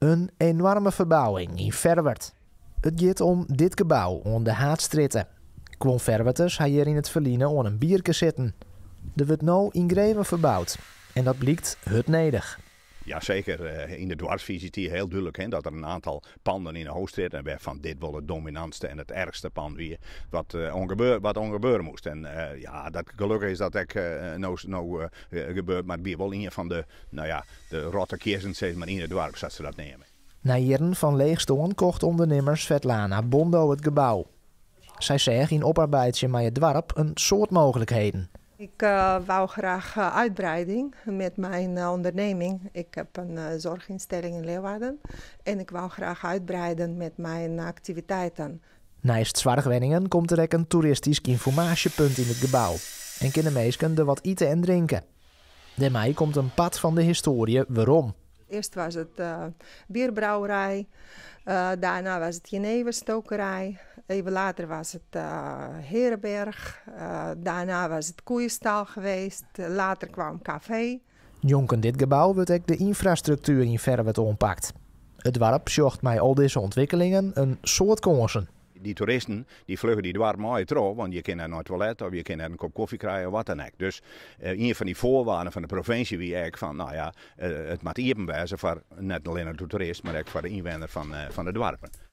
Een enorme verbouwing in Verwert. Het gaat om dit gebouw om de Haatstritten. Kwon Verwerters hij hier in het verliezen om een bierke zitten. Er wordt nou in Greven verbouwd. En dat blijkt het nedig. Jazeker, eh, in de dwarsvisie zie je heel duidelijk hè, dat er een aantal panden in de hoofdstad en van dit wel het dominantste en het ergste pand wie wat, uh, wat ongebeuren moest. En uh, ja, dat, gelukkig is dat ook uh, nou, nou gebeurd, maar is wel een van de, nou ja, de rotte keersen, zeg maar, in het dorp, zoals ze dat nemen. Na jaren van leegstoon kocht ondernemer Svetlana Bondo het gebouw. Zij zegt in oparbeidje met het dorp een soort mogelijkheden. Ik uh, wou graag uh, uitbreiding met mijn uh, onderneming. Ik heb een zorginstelling in Leeuwarden en ik wou graag uitbreiden met mijn activiteiten. Naast Zwargwenningen komt er ook een toeristisch informatiepunt in het gebouw en kunnen mensen er wat eten en drinken. Daarmee komt een pad van de historie waarom. Eerst was het bierbrouwerij, daarna was het jeneverstokerij, Even later was het uh, Herenberg. Uh, daarna was het Koeienstal geweest. later kwam café. Jonken dit gebouw wordt ook de infrastructuur in Verwet ompakt. Het dorp zocht bij al deze ontwikkelingen een soort kansen. Die toeristen die vluggen die dwars mooi terug, want je kan naar het toilet of je kan naar een kop koffie krijgen of wat dan ook. Dus uh, een van die voorwaarden van de provincie wie eigenlijk van, nou ja, uh, het moet even wijzen voor net alleen de toerist, maar ook voor de inwoner van, uh, van de dorpen.